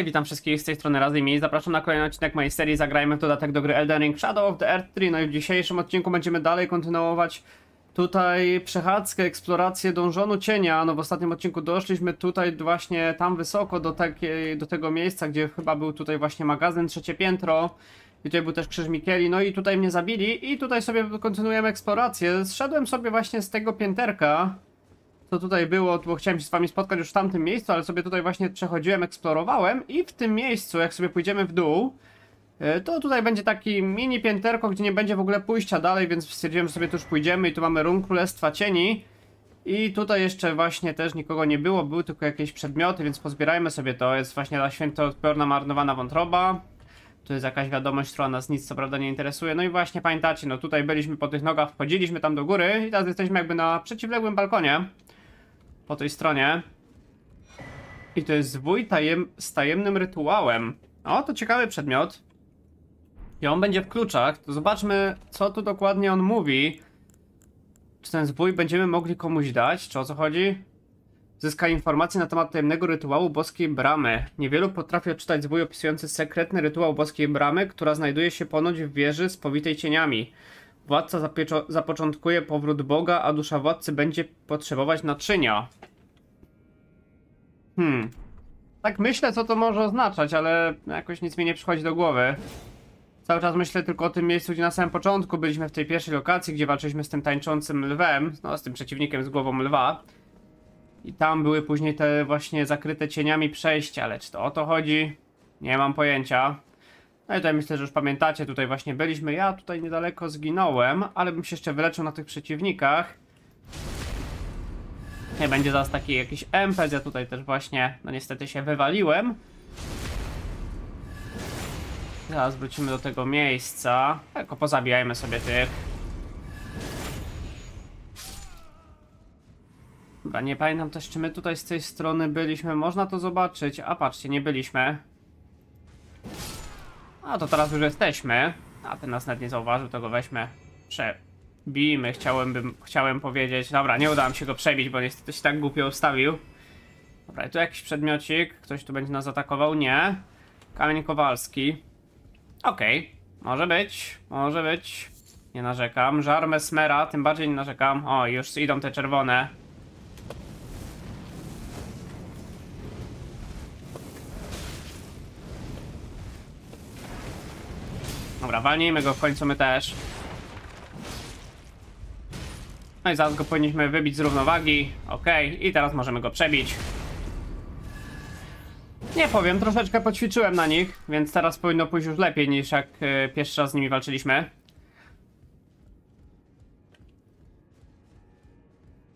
Hej, witam wszystkich z tej strony Razy i zapraszam na kolejny odcinek mojej serii Zagrajmy w dodatek do gry Elden Ring Shadow of the Earth 3. No i w dzisiejszym odcinku będziemy dalej kontynuować tutaj przechadzkę, eksplorację dążonu cienia. No w ostatnim odcinku doszliśmy tutaj właśnie tam wysoko do, takiej, do tego miejsca, gdzie chyba był tutaj właśnie magazyn, trzecie piętro. I tutaj był też krzyż Mikieli, no i tutaj mnie zabili i tutaj sobie kontynuujemy eksplorację. Zszedłem sobie właśnie z tego pięterka, co tutaj było, bo chciałem się z wami spotkać już w tamtym miejscu, ale sobie tutaj właśnie przechodziłem, eksplorowałem i w tym miejscu, jak sobie pójdziemy w dół, e, to tutaj będzie taki mini pięterko, gdzie nie będzie w ogóle pójścia dalej, więc stwierdziłem, że sobie tu już pójdziemy i tu mamy run Królestwa Cieni. I tutaj jeszcze właśnie też nikogo nie było, były tylko jakieś przedmioty, więc pozbierajmy sobie to. Jest właśnie ta świętoodporna marnowana wątroba. Tu jest jakaś wiadomość, która nas nic co prawda nie interesuje. No i właśnie pamiętacie, no tutaj byliśmy po tych nogach, wchodziliśmy tam do góry i teraz jesteśmy jakby na przeciwległym balkonie po tej stronie. I to jest zwój tajem, z tajemnym rytuałem. O, to ciekawy przedmiot. I on będzie w kluczach. To zobaczmy, co tu dokładnie on mówi. Czy ten zwój będziemy mogli komuś dać? Czy o co chodzi? Zyska informacje na temat tajemnego rytuału boskiej bramy. Niewielu potrafi odczytać zwój opisujący sekretny rytuał boskiej bramy, która znajduje się ponoć w wieży spowitej cieniami. Władca zapoczątkuje powrót Boga, a dusza władcy będzie potrzebować naczynia. Hmm. Tak myślę, co to może oznaczać, ale jakoś nic mi nie przychodzi do głowy. Cały czas myślę tylko o tym miejscu, gdzie na samym początku byliśmy w tej pierwszej lokacji, gdzie walczyliśmy z tym tańczącym lwem, no z tym przeciwnikiem z głową lwa. I tam były później te właśnie zakryte cieniami przejścia, ale czy to o to chodzi? Nie mam pojęcia. No i tutaj myślę, że już pamiętacie, tutaj właśnie byliśmy. Ja tutaj niedaleko zginąłem, ale bym się jeszcze wyleczył na tych przeciwnikach. Nie będzie zaraz taki jakiś empez, ja tutaj też właśnie, no niestety się wywaliłem. Zaraz wrócimy do tego miejsca. Tylko pozabijajmy sobie tych. Dobra, nie pamiętam też, czy my tutaj z tej strony byliśmy. Można to zobaczyć. A patrzcie, nie byliśmy. A to teraz już jesteśmy. A ten nas nawet nie zauważył, to go weźmy. Przebijmy, chciałem, chciałem powiedzieć. Dobra, nie udało mi się go przebić, bo niestety się tak głupio ustawił. Dobra, i tu jakiś przedmiocik. Ktoś tu będzie nas atakował? Nie. Kamień Kowalski. Okej, okay. może być, może być. Nie narzekam. Żar Mesmera, tym bardziej nie narzekam. O, już idą te czerwone. Dobra, walnijmy go w końcu my też. No i zaraz go powinniśmy wybić z równowagi. Ok, i teraz możemy go przebić. Nie powiem, troszeczkę poćwiczyłem na nich, więc teraz powinno pójść już lepiej niż jak y, pierwszy raz z nimi walczyliśmy.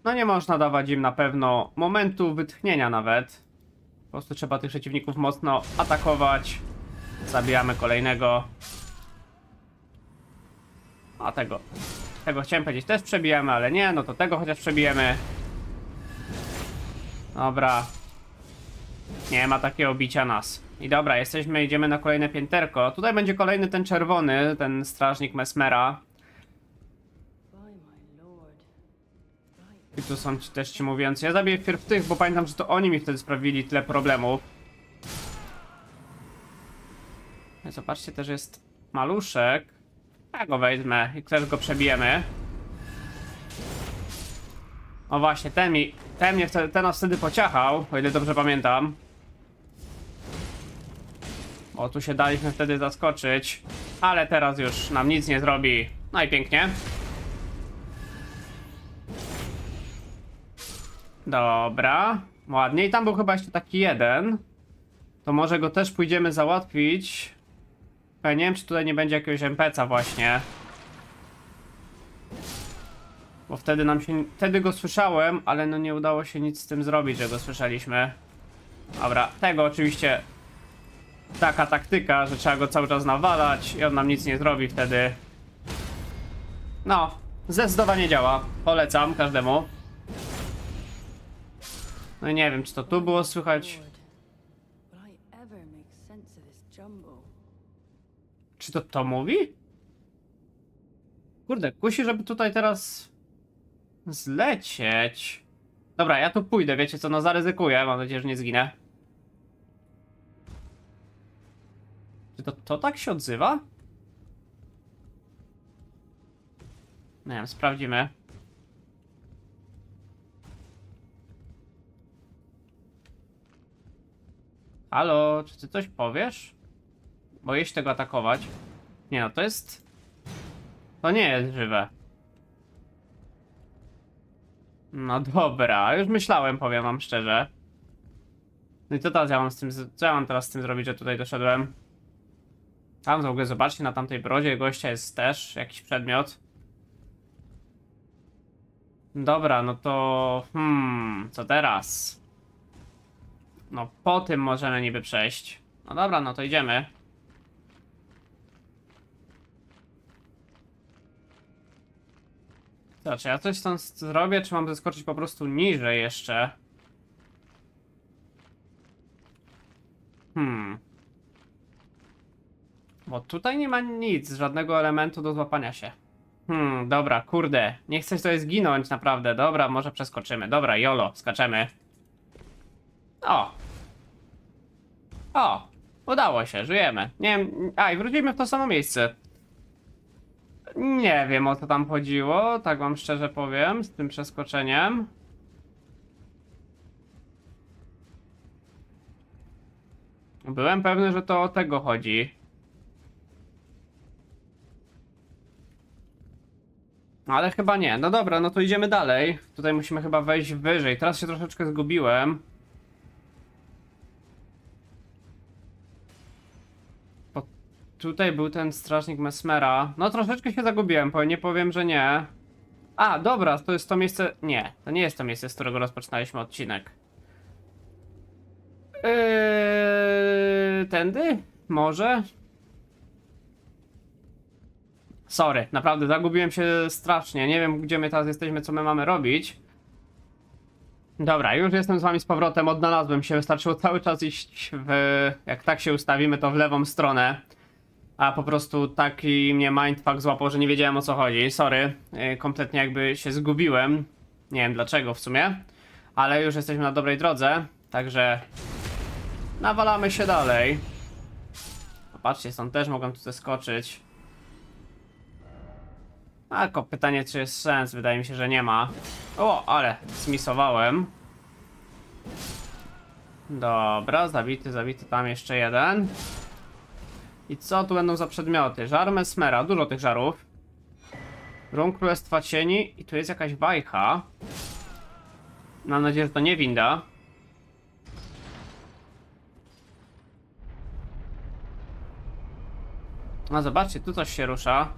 No nie można dawać im na pewno momentu wytchnienia nawet. Po prostu trzeba tych przeciwników mocno atakować. Zabijamy kolejnego. A tego. Tego chciałem powiedzieć też przebijemy, ale nie, no to tego chociaż przebijemy. Dobra. Nie ma takiego bicia nas. I dobra, jesteśmy, idziemy na kolejne pięterko. Tutaj będzie kolejny ten czerwony, ten strażnik Mesmera. I tu są ci też ci mówiący. Ja zabiję wpierw tych, bo pamiętam, że to oni mi wtedy sprawili tyle problemów. Zobaczcie, też jest maluszek. Ja go wezmę i też go przebijemy. O właśnie, ten mi, ten mnie wtedy, ten nas wtedy pociachał, o ile dobrze pamiętam. Bo tu się daliśmy wtedy zaskoczyć. Ale teraz już nam nic nie zrobi. No i pięknie. Dobra. Ładnie. I tam był chyba jeszcze taki jeden. To może go też pójdziemy załatwić. Ja nie wiem, czy tutaj nie będzie jakiegoś NPC'a właśnie. Bo wtedy nam się... Wtedy go słyszałem, ale no nie udało się nic z tym zrobić, że go słyszeliśmy. Dobra, tego oczywiście... Taka taktyka, że trzeba go cały czas nawalać i on nam nic nie zrobi wtedy. No, zdecydowanie działa. Polecam każdemu. No i nie wiem, czy to tu było słychać. Czy to to mówi? Kurde, kusi, żeby tutaj teraz zlecieć. Dobra, ja tu pójdę, wiecie co, no zaryzykuję, mam nadzieję, że nie zginę. Czy to, to tak się odzywa? Nie wiem, sprawdzimy. Halo, czy ty coś powiesz? Boję się tego atakować. Nie no, to jest... To nie jest żywe. No dobra, już myślałem, powiem wam szczerze. No i co teraz ja mam z tym, co ja mam teraz z tym zrobić, że tutaj doszedłem? Tam w ogóle zobaczcie, na tamtej brodzie gościa jest też jakiś przedmiot. Dobra, no to... Hmm, co teraz? No po tym możemy niby przejść. No dobra, no to idziemy. Co, czy ja coś tam zrobię, czy mam zeskoczyć po prostu niżej jeszcze? Hmm. Bo tutaj nie ma nic, żadnego elementu do złapania się. Hmm, dobra, kurde. Nie chcę tutaj zginąć, naprawdę. Dobra, może przeskoczymy. Dobra, jolo, skaczemy. O. O. Udało się, żyjemy. Nie wiem, a i wrócimy w to samo miejsce. Nie wiem o co tam chodziło, tak wam szczerze powiem, z tym przeskoczeniem. Byłem pewny, że to o tego chodzi. Ale chyba nie. No dobra, no to idziemy dalej. Tutaj musimy chyba wejść wyżej. Teraz się troszeczkę zgubiłem. Tutaj był ten strażnik Mesmera. No troszeczkę się zagubiłem, powiem, nie powiem, że nie. A, dobra, to jest to miejsce... Nie, to nie jest to miejsce, z którego rozpoczynaliśmy odcinek. Yy, tędy? Może? Sorry, naprawdę zagubiłem się strasznie. Nie wiem, gdzie my teraz jesteśmy, co my mamy robić. Dobra, już jestem z wami z powrotem, odnalazłem się. Wystarczyło cały czas iść w. Jak tak się ustawimy, to w lewą stronę. A po prostu taki mnie mindfuck złapał, że nie wiedziałem o co chodzi. Sorry, yy, kompletnie jakby się zgubiłem. Nie wiem dlaczego w sumie. Ale już jesteśmy na dobrej drodze, także. Nawalamy się dalej. Popatrzcie, stąd też mogą tu zeskoczyć. Tylko pytanie, czy jest sens? Wydaje mi się, że nie ma. O, ale zmisowałem. Dobra, zabity, zabity, tam jeszcze jeden. I co tu będą za przedmioty? Żar Mesmera, dużo tych żarów. Rum Królestwa Cieni i tu jest jakaś bajka. Mam nadzieję, że to nie winda. No zobaczcie, tu coś się rusza.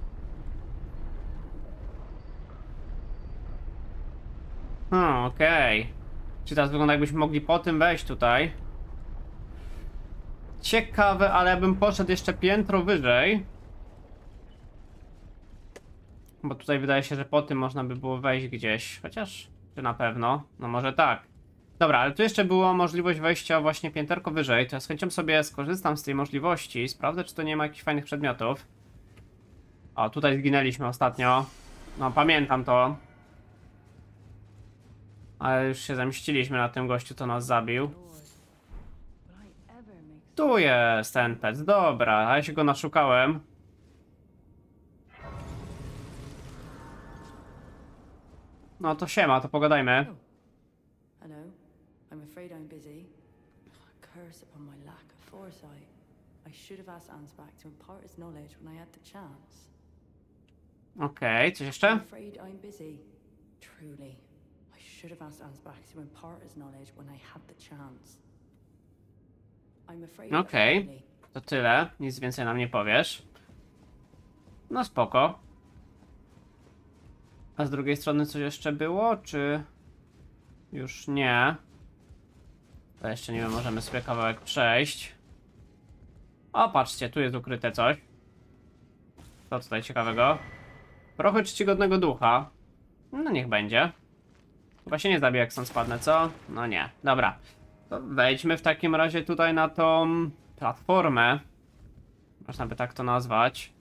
Hmm, okej. Czy teraz wygląda jakbyśmy mogli po tym wejść tutaj? Ciekawe, ale ja bym poszedł jeszcze piętro wyżej. Bo tutaj wydaje się, że po tym można by było wejść gdzieś. Chociaż, czy na pewno? No może tak. Dobra, ale tu jeszcze była możliwość wejścia właśnie pięterko wyżej. To ja z chęcią sobie skorzystam z tej możliwości. Sprawdzę, czy to nie ma jakichś fajnych przedmiotów. O, tutaj zginęliśmy ostatnio. No, pamiętam to. Ale już się zemściliśmy na tym gościu, co nas zabił. Tu jest ten pec, dobra, a ja się go naszukałem. No to siema, to pogadajmy. Hello. I'm afraid I'm busy. A curse upon my lack of foresight. I should have asked Ansbach to impart his knowledge when I had the chance. Okej, coś I'm jeszcze? afraid I'm busy. Truly. I should have asked Ansbach to impart his knowledge when I had the chance. Okej. only. To tyle, nic więcej nam nie powiesz. No spoko. A z drugiej strony coś jeszcze było, czy... Już nie. To jeszcze nie wiem, możemy sobie kawałek przejść. O, patrzcie, tu jest ukryte coś. Co tutaj ciekawego? Prochy czcigodnego ducha. No niech będzie. Chyba się nie zabije jak stąd spadnę, co? No nie, dobra. To wejdźmy w takim razie tutaj na tą platformę. Można by tak to nazwać.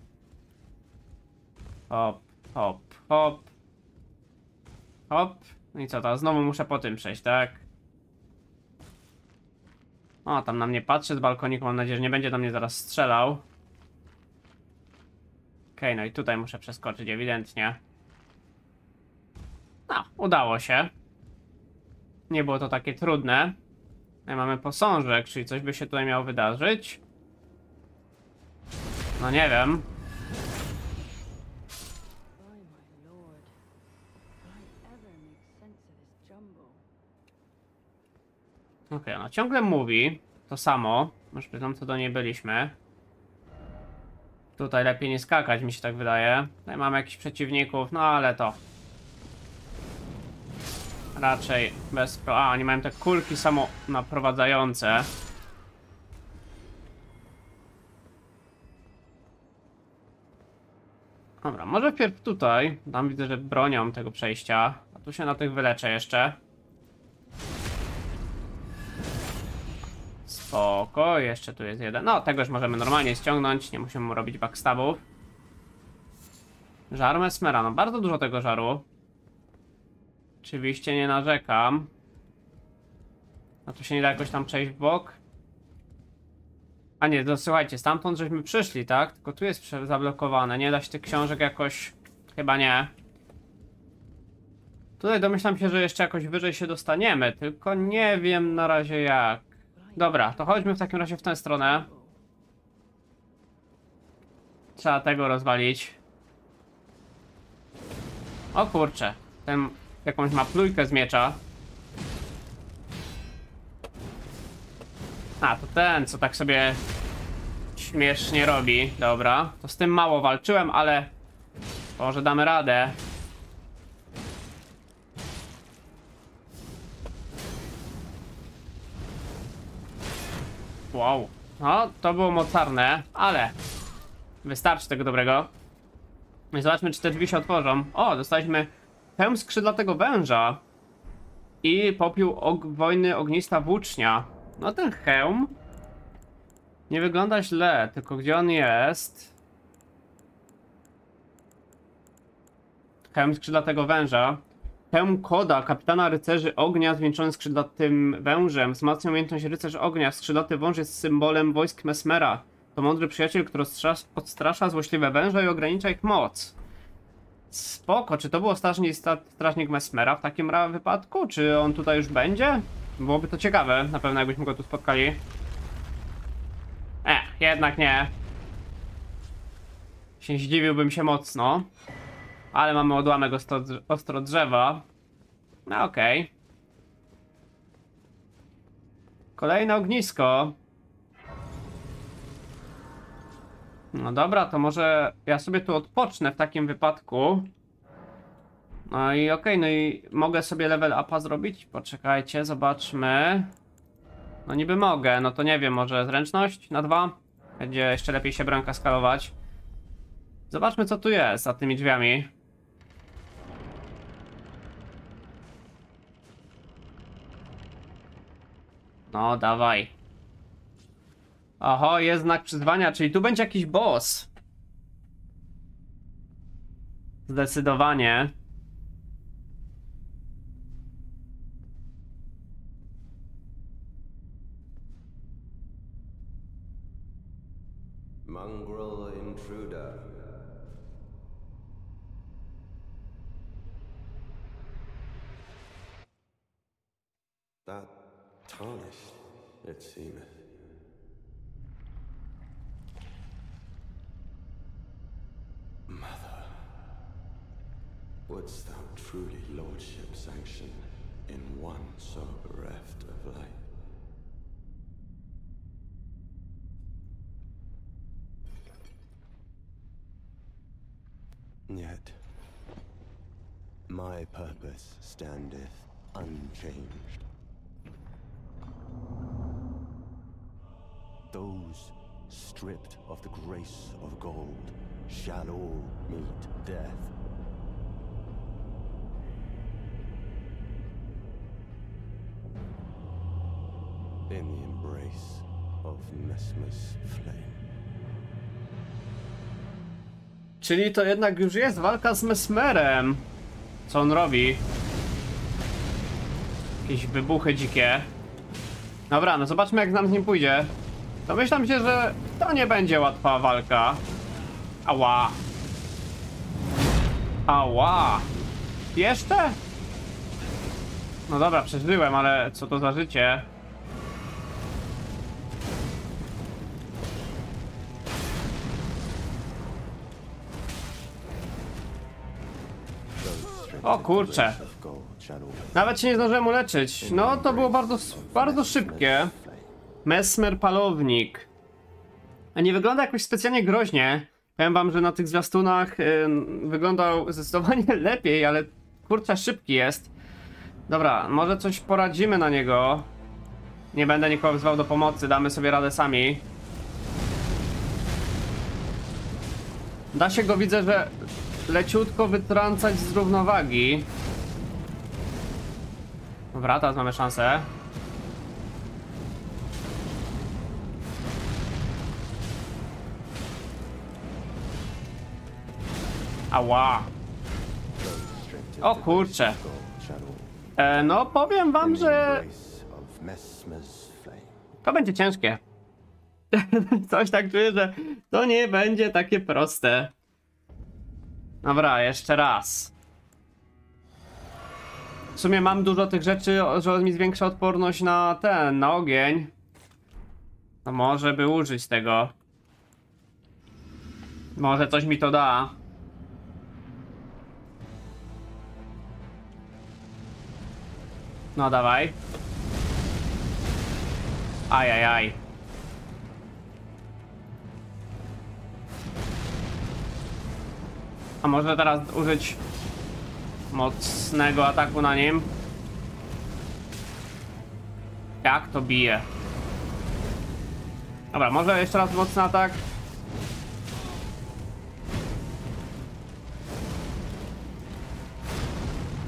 Hop, hop, hop. Hop. No i co to? Znowu muszę po tym przejść, tak? O, tam na mnie patrzy z balkoniku. Mam nadzieję, że nie będzie do mnie zaraz strzelał. Okej, no i tutaj muszę przeskoczyć ewidentnie. No, udało się. Nie było to takie trudne. Tutaj mamy posążek, czyli coś by się tutaj miało wydarzyć. No nie wiem. By? Okej, ona ciągle mówi to samo. Już przy tym, co do niej byliśmy. Tutaj lepiej nie skakać, mi się tak wydaje. Tutaj mamy jakichś przeciwników, no ale to. Raczej bez pro. A, oni mają te kulki samo naprowadzające. Dobra, może wpierw tutaj. Tam widzę, że bronią tego przejścia. A tu się na tych wyleczę jeszcze. Spoko, jeszcze tu jest jeden. No, tego już możemy normalnie ściągnąć, nie musimy mu robić backstabów. Żar Mesmera, no bardzo dużo tego żaru. Oczywiście nie narzekam. No tu się nie da jakoś tam przejść w bok. A nie, no słuchajcie, stamtąd żeśmy przyszli, tak? Tylko tu jest zablokowane, nie da się tych książek jakoś... Chyba nie. Tutaj domyślam się, że jeszcze jakoś wyżej się dostaniemy, tylko nie wiem na razie jak. Dobra, to chodźmy w takim razie w tę stronę. Trzeba tego rozwalić. O kurczę, ten jakąś ma plujkę z miecza. A, to ten, co tak sobie śmiesznie robi. Dobra, to z tym mało walczyłem, ale może damy radę. Wow. No, to było mocarne, ale wystarczy tego dobrego. Zobaczmy, czy te drzwi się otworzą. O, dostaliśmy hełm skrzydlatego węża i popiół og wojny ognista włócznia. No ten hełm nie wygląda źle, tylko gdzie on jest? Hełm skrzydlatego węża. Hełm Koda, kapitana rycerzy ognia zwieńczony skrzydlatym wężem. Wzmacnia umiejętność rycerz ognia. Skrzydlaty wąż jest symbolem wojsk Mesmera. To mądry przyjaciel, który odstrasza złośliwe węże i ogranicza ich moc. Spoko, czy to był ostatni sta- strażnik Mesmera w takim wypadku? Czy on tutaj już będzie? Byłoby to ciekawe, na pewno jakbyśmy go tu spotkali. E, jednak nie. Się zdziwiłbym się mocno. Ale mamy odłamek ostro, ostro drzewa. No okej. Kolejne ognisko. No dobra, to może ja sobie tu odpocznę w takim wypadku. No i okej, no i mogę sobie level upa zrobić? Poczekajcie, zobaczmy. No niby mogę, no to nie wiem, może zręczność na dwa? Będzie jeszcze lepiej się bramka skalować. Zobaczmy co tu jest za tymi drzwiami. No, dawaj. Oho, jest znak przyzwania, czyli tu będzie jakiś boss. Zdecydowanie. Mongrel intruder. That tarnished, it. Wouldst thou truly lordship sanction in one so bereft of light? Yet, my purpose standeth unchanged. Those stripped of the grace of gold shall all meet death. Of Mesmer's flame. Czyli to jednak już jest walka z Mesmerem. Co on robi? Jakieś wybuchy dzikie. Dobra, no zobaczmy jak nam z nim pójdzie. Domyślam się, że to nie będzie łatwa walka. Ała. Ała! Jeszcze? No dobra, przeżyłem, ale co to za życie? O kurczę. Nawet się nie zdążyłem uleczyć. No to było bardzo, bardzo szybkie. Mesmer Palownik. A nie wygląda jakoś specjalnie groźnie. Powiem wam, że na tych zwiastunach y, wyglądał zdecydowanie lepiej, ale kurczę szybki jest. Dobra, może coś poradzimy na niego. Nie będę nikogo wzywał do pomocy, damy sobie radę sami. Da się go, widzę, że leciutko wytrącać z równowagi. Dobra, teraz mamy szansę. Ała. O all E, no powiem wam, że to będzie ciężkie. Coś tak czuję, że to nie będzie takie proste. Dobra, jeszcze raz. W sumie mam dużo tych rzeczy, że mi zwiększa odporność na ten, na ogień. To może by użyć tego. Może coś mi to da. No dawaj. Ajajaj. A może teraz użyć mocnego ataku na nim? Jak to bije? Dobra, może jeszcze raz mocny atak.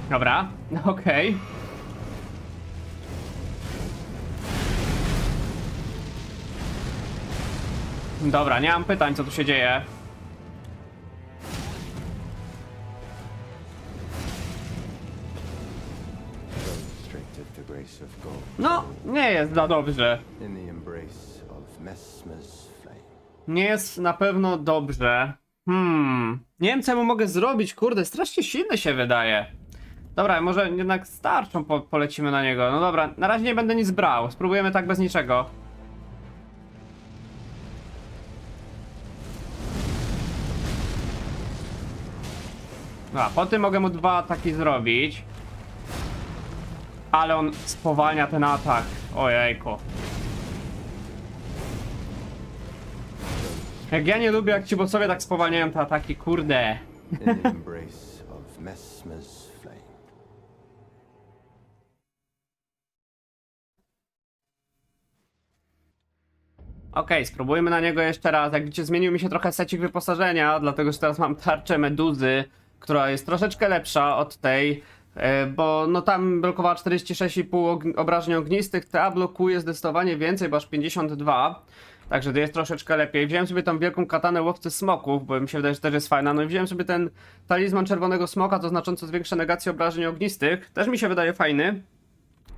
Dobra, okej. Dobra, nie mam pytań, co tu się dzieje. No, nie jest za dobrze. Nie jest na pewno dobrze. Hmm. Nie wiem, co ja mu mogę zrobić, kurde, strasznie silny się wydaje. Dobra, może jednak starczą po polecimy na niego. No dobra, na razie nie będę nic brał. Spróbujemy tak bez niczego. Dobra, po tym mogę mu dwa ataki zrobić. Ale on spowalnia ten atak. Ojejku. Jak ja nie lubię, jak ci bossowie tak spowalniają te ataki, kurde. Okej, spróbujmy na niego jeszcze raz. Jak widzicie, zmienił mi się trochę secik wyposażenia, dlatego że teraz mam tarczę meduzy, która jest troszeczkę lepsza od tej, bo no tam blokowała 46,5 ogn- obrażeń ognistych, ta blokuje zdecydowanie więcej, bo aż 52. Także to jest troszeczkę lepiej. Wziąłem sobie tą wielką katanę łowcy smoków, bo mi się wydaje, że też jest fajna. No i wziąłem sobie ten talizman czerwonego smoka, to znacząco zwiększa negację obrażeń ognistych. Też mi się wydaje fajny.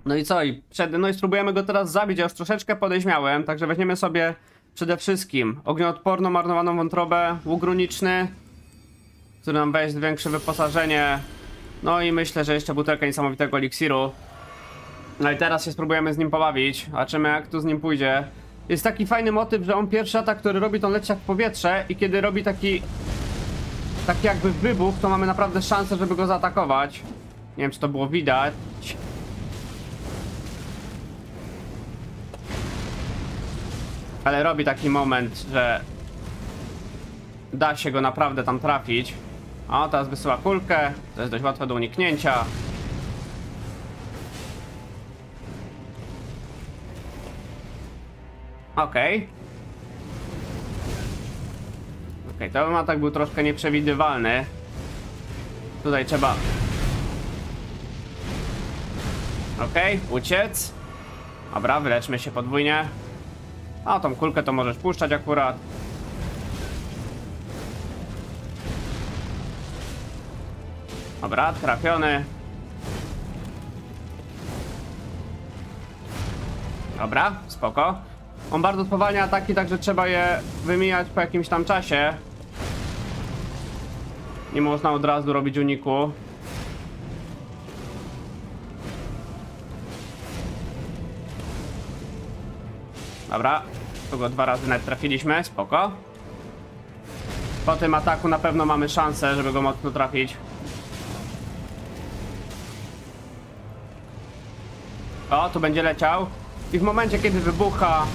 No i co? I przed, no i spróbujemy go teraz zabić. Ja już troszeczkę podejrzmiałem, także weźmiemy sobie przede wszystkim ognioodporną, marnowaną wątrobę, łuk runiczny, który nam weź większe wyposażenie. No i myślę, że jeszcze butelkę niesamowitego eliksiru. No i teraz się spróbujemy z nim pobawić. Zobaczymy jak tu z nim pójdzie. Jest taki fajny motyw, że on pierwszy atak, który robi, to on leci jak w powietrze i kiedy robi taki... Taki jakby wybuch, to mamy naprawdę szansę, żeby go zaatakować. Nie wiem, czy to było widać. Ale robi taki moment, że da się go naprawdę tam trafić. O, teraz wysyła kulkę. To jest dość łatwe do uniknięcia. Okej. Okej, to atak był troszkę nieprzewidywalny. Tutaj trzeba... Okej, uciec. Dobra, wyleczmy się podwójnie. A tą kulkę to możesz puszczać akurat. Dobra, trafiony. Dobra, spoko. On bardzo spowalnia ataki, także trzeba je wymijać po jakimś tam czasie. Nie można od razu robić uniku. Dobra, go dwa razy nawet trafiliśmy, spoko. Po tym ataku na pewno mamy szansę, żeby go mocno trafić. O, tu będzie leciał. I w momencie, kiedy wybucha,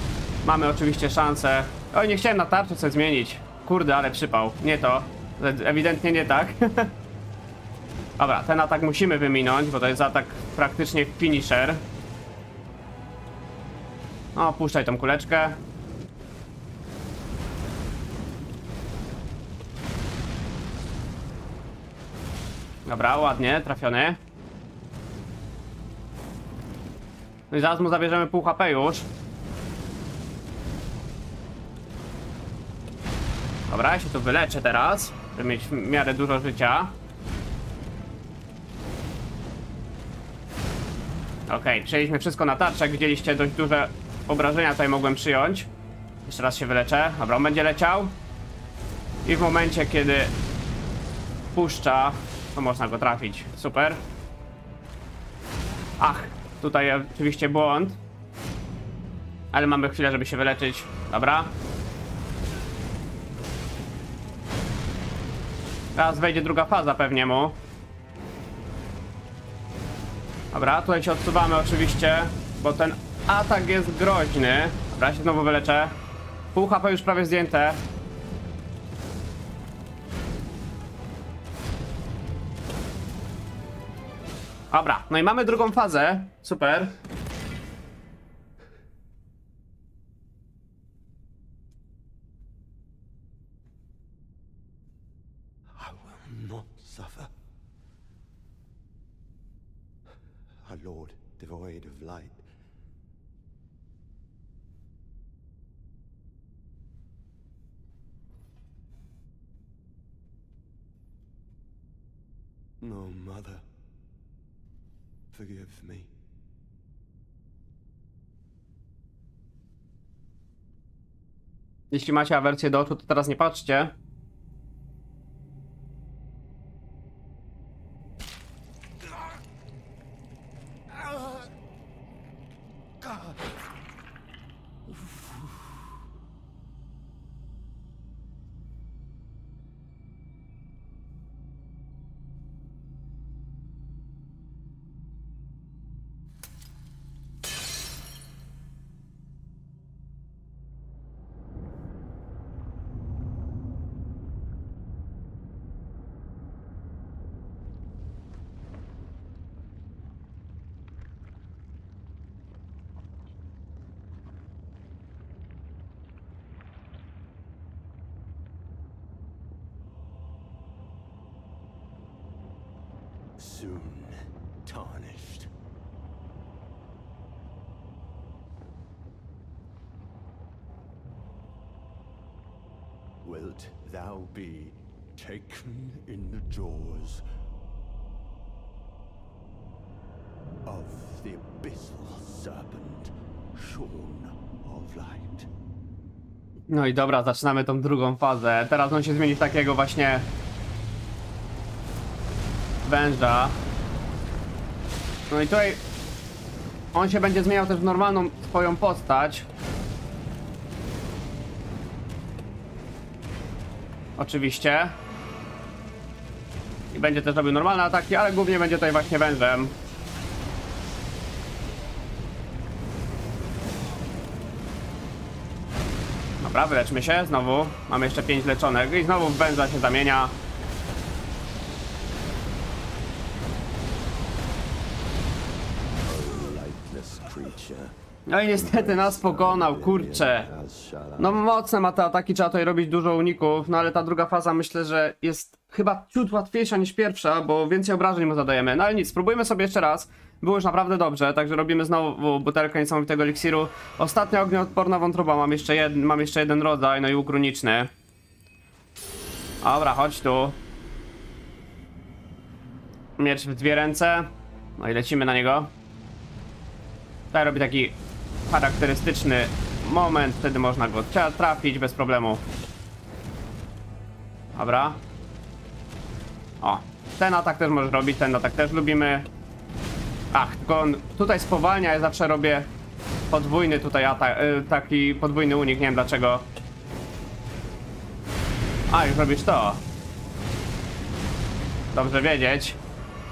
mamy oczywiście szansę. Oj, nie chciałem na tarczę sobie zmienić. Kurde, ale przypał. Nie to. Ewidentnie nie tak. Dobra, ten atak musimy wyminąć, bo to jest atak praktycznie finisher. O, puszczaj tą kuleczkę. Dobra, ładnie, trafiony. No i zaraz mu zabierzemy pół HP już. Dobra, ja się tu wyleczę teraz, żeby mieć w miarę dużo życia. Okej, przyjęliśmy wszystko na tarczę, widzieliście dość duże obrażenia tutaj mogłem przyjąć. Jeszcze raz się wyleczę. Dobra, on będzie leciał. I w momencie, kiedy puszcza, to można go trafić. Super. Ach, tutaj oczywiście błąd. Ale mamy chwilę, żeby się wyleczyć. Dobra. Teraz wejdzie druga faza pewnie mu. Dobra, tutaj się odsuwamy oczywiście, bo ten atak jest groźny. Dobra, się znowu wyleczę. Pół HP już prawie zdjęte. Dobra, no i mamy drugą fazę. Super. I will not suffer. A lord devoid of light. No, mother. Forgive me. Jeśli macie awersję do oczu, to teraz nie patrzcie. Soon tarnished. Wilt thou be taken in the jaws of the abyssal serpent, shorn of light? No i dobra, zaczynamy tą drugą fazę. Teraz on się zmieni w takiego właśnie węża. No i tutaj on się będzie zmieniał też w normalną swoją postać. Oczywiście. I będzie też robił normalne ataki, ale głównie będzie tutaj właśnie wężem. Dobra, wyleczmy się znowu. Mamy jeszcze 5 leczonek i znowu węża się zamienia. No i niestety nas pokonał, kurczę. No mocne ma te ataki, trzeba tutaj robić dużo uników, no ale ta druga faza myślę, że jest chyba ciut łatwiejsza niż pierwsza, bo więcej obrażeń mu zadajemy. No ale nic, spróbujmy sobie jeszcze raz. Było już naprawdę dobrze, także robimy znowu butelkę niesamowitego eliksiru. Ostatnia ognioodporna wątroba, mam jeszcze, jed mam jeszcze jeden rodzaj, no i łuk runiczny. Dobra, chodź tu. Miecz w dwie ręce. No i lecimy na niego. Tutaj robi taki charakterystyczny moment, wtedy można go tra- trafić bez problemu. Dobra. O, ten atak też możesz robić, ten atak też lubimy. Ach, tylko on tutaj spowalnia, ja zawsze robię podwójny tutaj atak, y, taki podwójny unik, nie wiem dlaczego. A, już robisz to. Dobrze wiedzieć.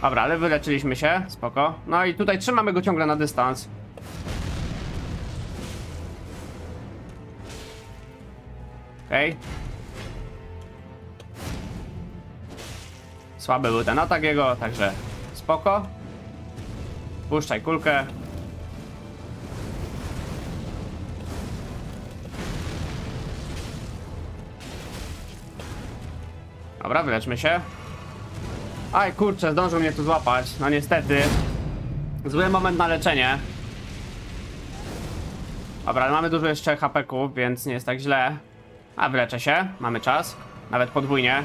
Dobra, ale wyleczyliśmy się, spoko. No i tutaj trzymamy go ciągle na dystans. Okej. Słaby był ten atak jego, także spoko. Puszczaj kulkę. Dobra, wyleczmy się. Aj kurczę, zdążył mnie tu złapać. No niestety. Zły moment na leczenie. Dobra, mamy dużo jeszcze HP-ków, więc nie jest tak źle. A wyleczę się, mamy czas. Nawet podwójnie.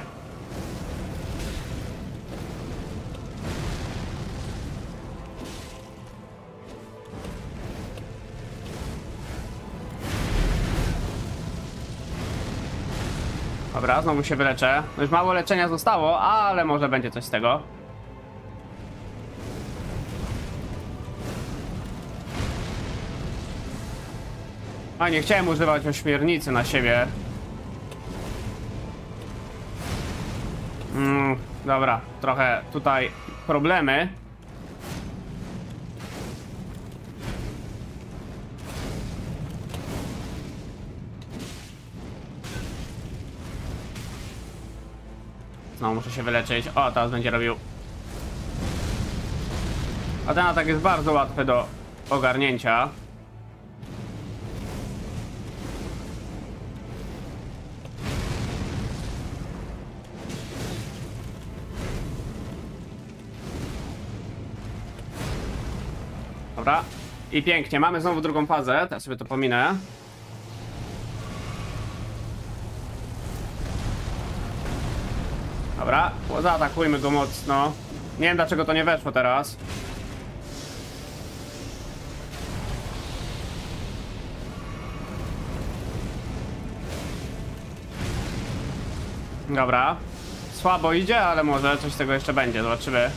Dobra, znowu się wyleczę. No już mało leczenia zostało, ale może będzie coś z tego. A nie chciałem używać ośmiornicy na siebie. Mm, dobra, trochę tutaj problemy. Znowu muszę się wyleczyć. O, teraz będzie robił. A ten atak jest bardzo łatwy do ogarnięcia. Dobra. I pięknie, mamy znowu drugą fazę. Teraz sobie to pominę. Dobra, zaatakujmy go mocno. Nie wiem dlaczego to nie weszło teraz. Dobra. Słabo idzie, ale może coś z tego jeszcze będzie, zobaczymy.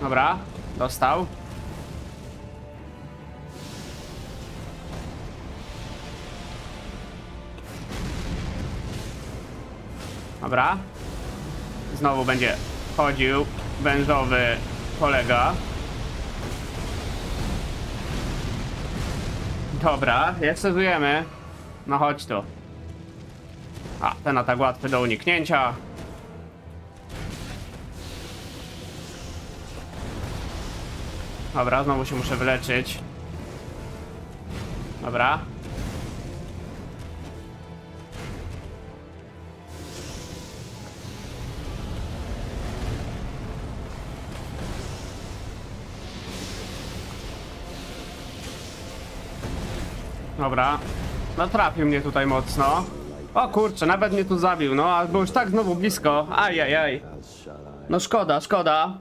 Dobra, dostał. Dobra. Znowu będzie chodził wężowy kolega. Dobra, jak stosujemy? No chodź tu. A, ten atak łatwy do uniknięcia. Dobra, znowu się muszę wyleczyć. Dobra. Dobra. No trafił mnie tutaj mocno. O kurczę, nawet mnie tu zabił, no, a był już tak znowu blisko. Ajajaj. No szkoda, szkoda.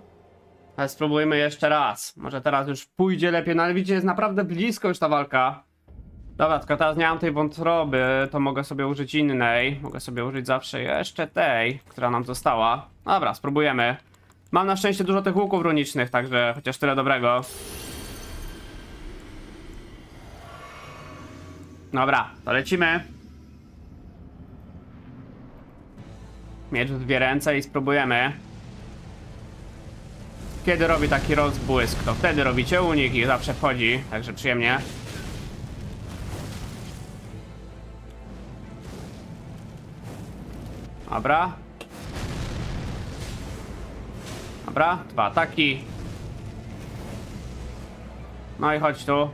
Ale spróbujmy jeszcze raz. Może teraz już pójdzie lepiej, no ale widzicie, jest naprawdę blisko już ta walka. Dobra, tylko teraz nie mam tej wątroby, to mogę sobie użyć innej. Mogę sobie użyć zawsze jeszcze tej, która nam została. Dobra, spróbujemy. Mam na szczęście dużo tych łuków runicznych, także chociaż tyle dobrego. Dobra, to lecimy. Miecz w dwie ręce i spróbujemy. Kiedy robi taki rozbłysk, to wtedy robicie unik i zawsze wchodzi, także przyjemnie. Dobra. Dobra, dwa ataki. No i chodź tu.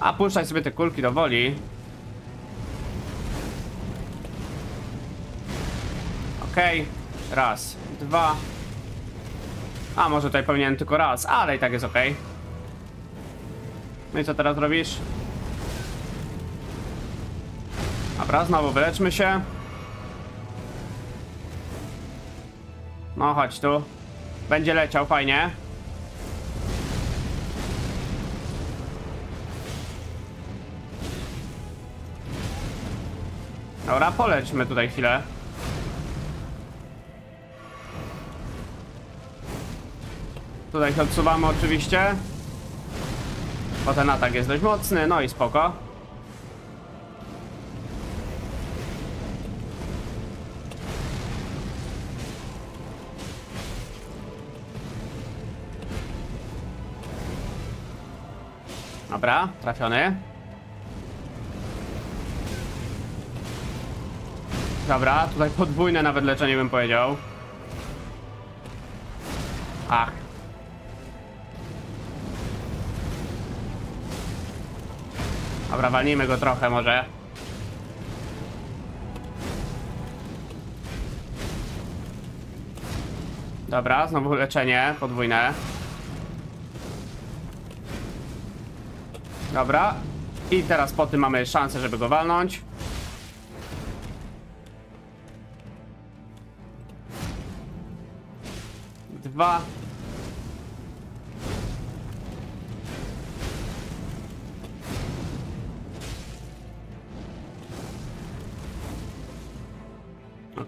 A puszczaj sobie te kulki do woli. Okej. Raz, dwa. A może tutaj powinienem tylko raz, ale i tak jest okej. No i co teraz robisz? Dobra, znowu wyleczmy się. No chodź tu. Będzie leciał, fajnie. Dobra, polećmy tutaj chwilę. Tutaj się odsuwamy oczywiście. Bo ten atak jest dość mocny, no i spoko. Dobra, trafiony. Dobra, tutaj podwójne nawet leczenie bym powiedział. Dobra, walnijmy go trochę może. Dobra, znowu leczenie podwójne. Dobra. I teraz po tym mamy szansę, żeby go walnąć. Dwa.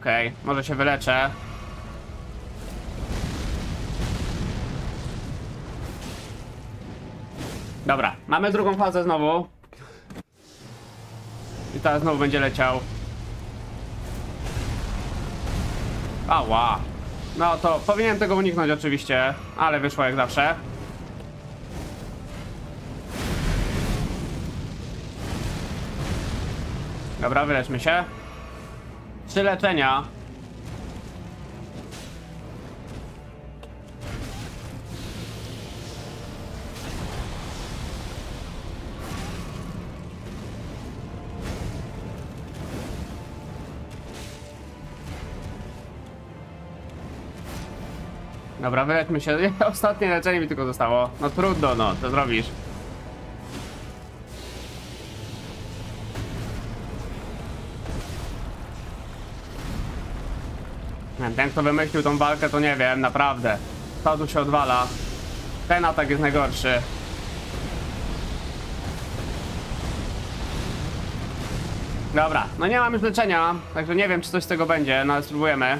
Okej, może się wyleczę. Dobra, mamy drugą fazę znowu. I teraz znowu będzie leciał. Ała. No to powinienem tego uniknąć oczywiście, ale wyszło jak zawsze. Dobra, wyleczmy się. Trzy leczenia. Dobra, wyleczmy się. Ostatnie leczenie mi tylko zostało. No trudno, no, co zrobisz? Ten, kto wymyślił tą walkę, to nie wiem, naprawdę. To tu się odwala. Ten atak jest najgorszy. Dobra, no nie mam już leczenia, także nie wiem, czy coś z tego będzie, no ale spróbujemy.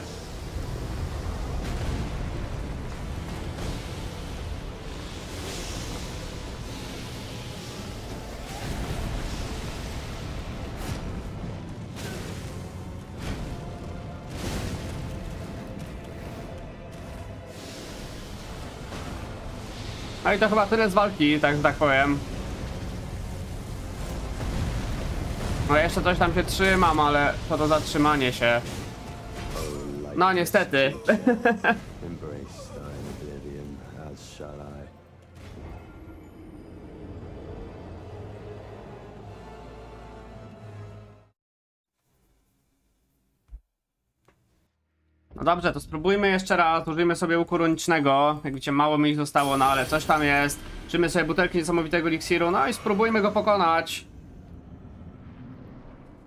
No i to chyba tyle z walki, tak, tak powiem. No jeszcze coś tam się trzymam, ale to to zatrzymanie się. No niestety. dobrze, to spróbujmy jeszcze raz. Użyjmy sobie łuku runicznego. Jak widzicie, mało mi ich zostało, no ale coś tam jest. Użyjmy sobie butelki niesamowitego eliksiru, no i spróbujmy go pokonać.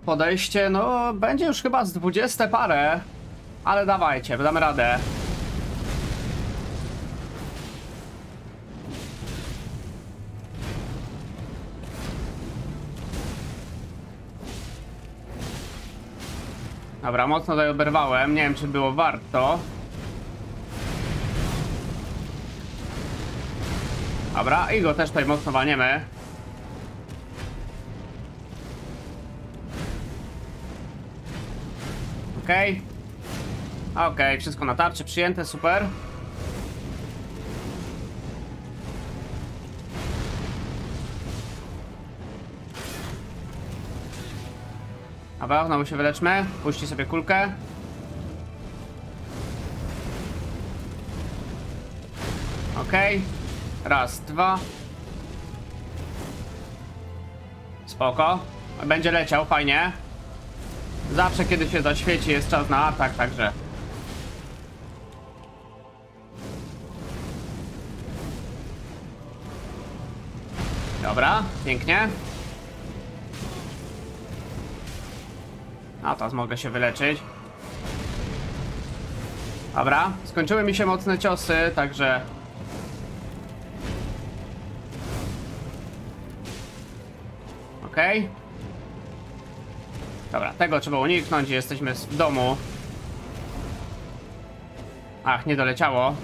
Podejście, no będzie już chyba z 20 parę. Ale dawajcie, damy radę. Dobra, mocno tutaj oberwałem. Nie wiem, czy było warto. Dobra, i go też tutaj mocno walniemy. Okej. Okej, wszystko na tarczy przyjęte, super. Dobra, znowu się wyleczmy. Puści sobie kulkę. Okej. Raz, dwa. Spoko. Będzie leciał, fajnie. Zawsze kiedy się zaświeci jest czas na atak, także... Dobra, pięknie. A teraz mogę się wyleczyć. Dobra, skończyły mi się mocne ciosy, także... Okej. Dobra, tego trzeba uniknąć, jesteśmy w domu. Ach, nie doleciało.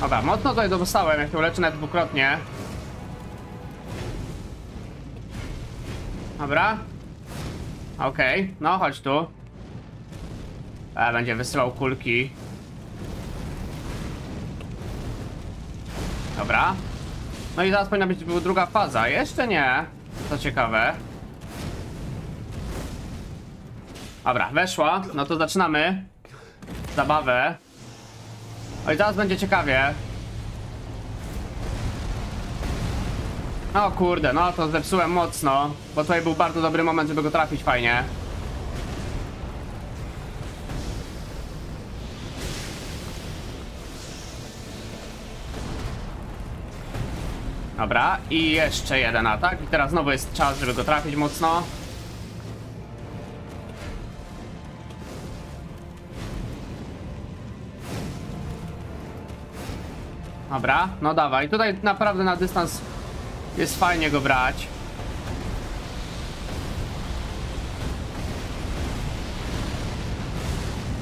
Dobra, mocno tutaj dostałem, jak się uleczę nawet dwukrotnie. Dobra. Okej, no chodź tu. E, będzie wysyłał kulki. Dobra. No i zaraz powinna być druga faza. Jeszcze nie. To ciekawe. Dobra, weszła. No to zaczynamy. Zabawę. No i teraz będzie ciekawie. O kurde, no to zepsułem mocno. Bo tutaj był bardzo dobry moment, żeby go trafić fajnie. Dobra, i jeszcze jeden atak. I teraz znowu jest czas, żeby go trafić mocno. Dobra, no dawaj. Tutaj naprawdę na dystans jest fajnie go brać.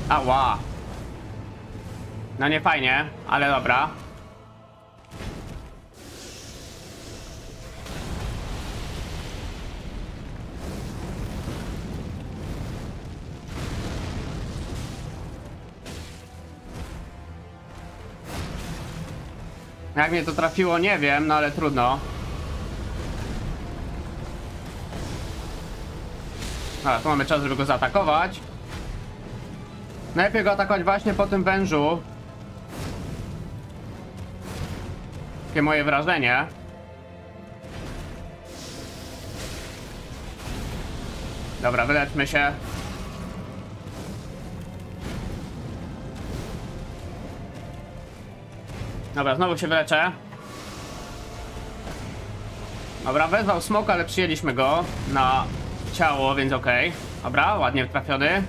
Ała. No nie fajnie, ale dobra. Jak mnie to trafiło, nie wiem, no ale trudno. Dobra, tu mamy czas, żeby go zaatakować. Najlepiej go atakować właśnie po tym wężu. Takie moje wrażenie. Dobra, wyleczmy się. Dobra, znowu się wyleczę. Dobra, wezwał smoka, ale przyjęliśmy go na ciało, więc okej. Dobra, ładnie trafiony.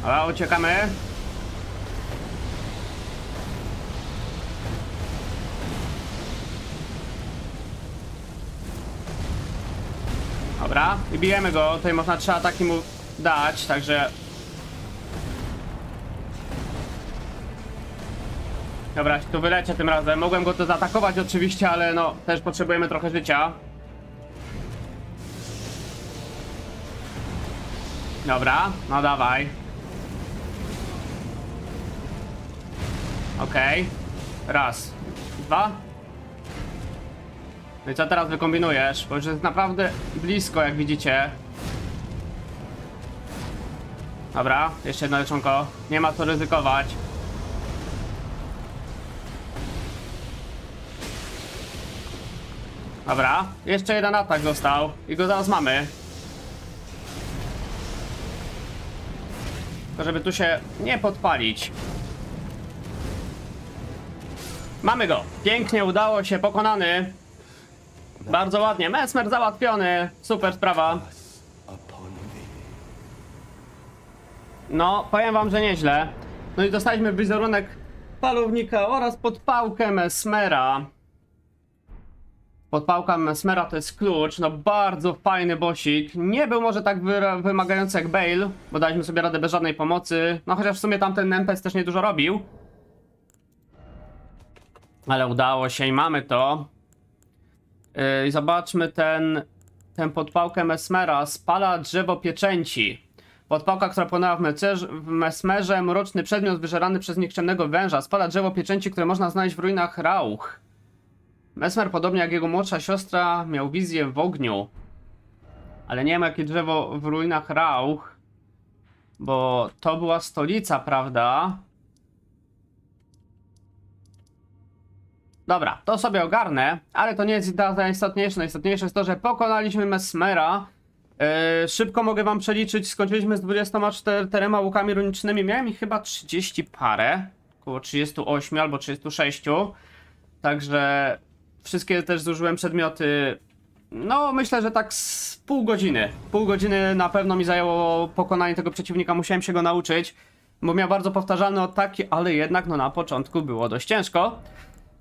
Dobra, uciekamy. Dobra, i bijemy go. Tutaj można trzy ataki mu dać, także... Dobra, tu wyleczę tym razem. Mogłem go to zaatakować oczywiście, ale no, też potrzebujemy trochę życia. Dobra, no dawaj. Okej. Raz. Dwa. No i co teraz wykombinujesz? Bo już jest naprawdę blisko, jak widzicie. Dobra, jeszcze jedno leczonko. Nie ma co ryzykować. Dobra, jeszcze jeden atak został i go zaraz mamy. Tylko żeby tu się nie podpalić. Mamy go. Pięknie udało się, pokonany. Bardzo ładnie. Mesmer załatwiony. Super sprawa. No, powiem wam, że nieźle. No i dostaliśmy wizerunek palownika oraz podpałkę Mesmera. Podpałka Mesmera to jest klucz, no bardzo fajny bosik. Nie był może tak wy- wymagający jak Bale, bo daliśmy sobie radę bez żadnej pomocy. No chociaż w sumie tamten NPC też nie dużo robił. Ale udało się i mamy to. Yy, zobaczmy ten, ten podpałkę Mesmera. Spala drzewo pieczęci. Podpałka, która płynęła w, w mesmerze, mroczny przedmiot wyżerany przez nikczemnego węża. Spala drzewo pieczęci, które można znaleźć w ruinach Rauch. Mesmer, podobnie jak jego młodsza siostra, miał wizję w ogniu. Ale nie wiem, jakie drzewo w ruinach Rauch. Bo to była stolica, prawda? Dobra, to sobie ogarnę, ale to nie jest najistotniejsze. Najistotniejsze jest to, że pokonaliśmy Mesmera. Yy, szybko mogę wam przeliczyć, skończyliśmy z 24 łukami runicznymi. Miałem ich chyba 30 parę, około 38 albo 36. Także wszystkie też zużyłem przedmioty. No, myślę, że tak z pół godziny. Pół godziny na pewno mi zajęło pokonanie tego przeciwnika, musiałem się go nauczyć. bo miał bardzo powtarzalne ataki, ale jednak no na początku było dość ciężko.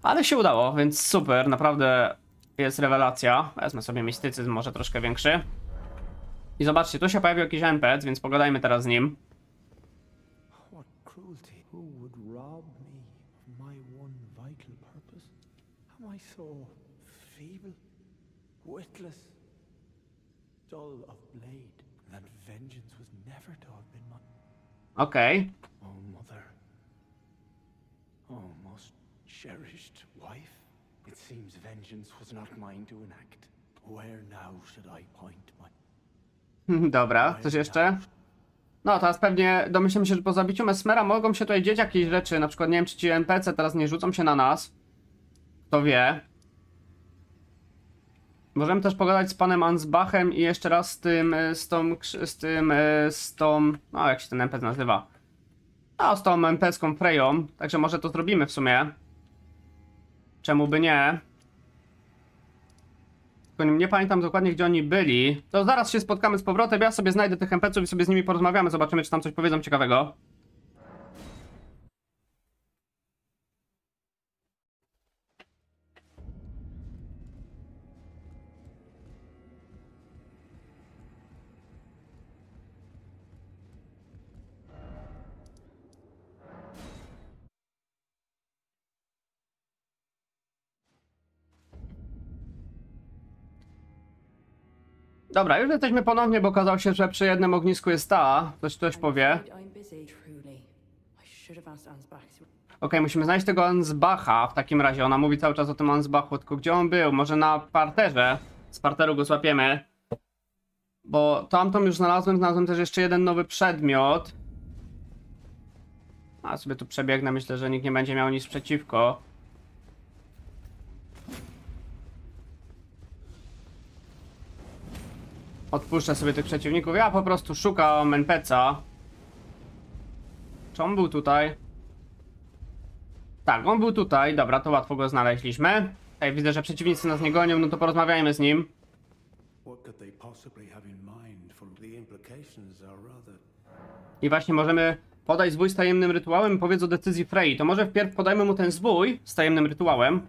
Ale się udało, więc super, naprawdę jest rewelacja. Wezmę sobie mistycyzm, może troszkę większy. I zobaczcie, tu się pojawił jakiś NPC, więc pogadajmy teraz z nim. Dull of blade, that vengeance was never to have been mine? Okej. Oh, mother. Oh, most cherished wife. It seems vengeance was not mine to enact. Where now should I point my... Dobra, coś jeszcze? No, teraz pewnie domyślam się, że po zabiciu Mesmera mogą się tutaj dzieć jakieś rzeczy. Na przykład, nie wiem, czy ci NPC teraz nie rzucą się na nas. Kto wie. Możemy też pogadać z panem Ansbachem i jeszcze raz z tym, e, z tą, z tym, e, z tą, no jak się ten NPC nazywa? No, z tą NPC-ką Freją, także może to zrobimy w sumie. Czemu by nie? Tylko nie pamiętam dokładnie, gdzie oni byli. To zaraz się spotkamy z powrotem, ja sobie znajdę tych NPC-ów i sobie z nimi porozmawiamy, zobaczymy, czy tam coś powiedzą ciekawego. Dobra, już jesteśmy ponownie, bo okazało się, że przy jednym ognisku jest ta. Ktoś coś powie. Okej, musimy znaleźć tego Ansbacha w takim razie. Ona mówi cały czas o tym Ansbachu, tylko gdzie on był? Może na parterze? Z parteru go złapiemy. Bo tamtą już znalazłem, znalazłem też jeszcze jeden nowy przedmiot. A sobie tu przebiegnę, myślę, że nikt nie będzie miał nic przeciwko. Odpuszczę sobie tych przeciwników. Ja po prostu szukam NPC-a. Czy on był tutaj? Tak, on był tutaj. Dobra, to łatwo go znaleźliśmy. Ej, widzę, że przeciwnicy nas nie gonią, no to porozmawiajmy z nim. I właśnie możemy podać zwój z tajemnym rytuałem. Powiedz o decyzji Frey. To może wpierw podajmy mu ten zwój z tajemnym rytuałem.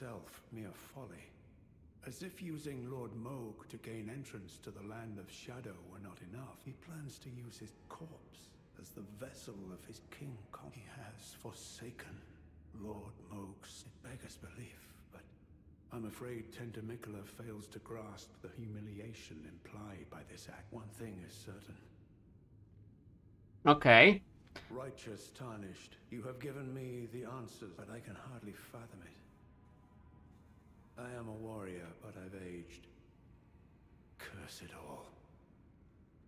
Itself mere folly. As if using Lord Moog to gain entrance to the land of shadow were not enough, he plans to use his corpse as the vessel of his king. Con- He has forsaken Lord Moog's. It beggars belief, but I'm afraid Tentamicula fails to grasp the humiliation implied by this act. One thing is certain. Okej. Righteous tarnished, you have given me the answers, but I can hardly fathom it. I am a warrior, but I've aged. Curse it all.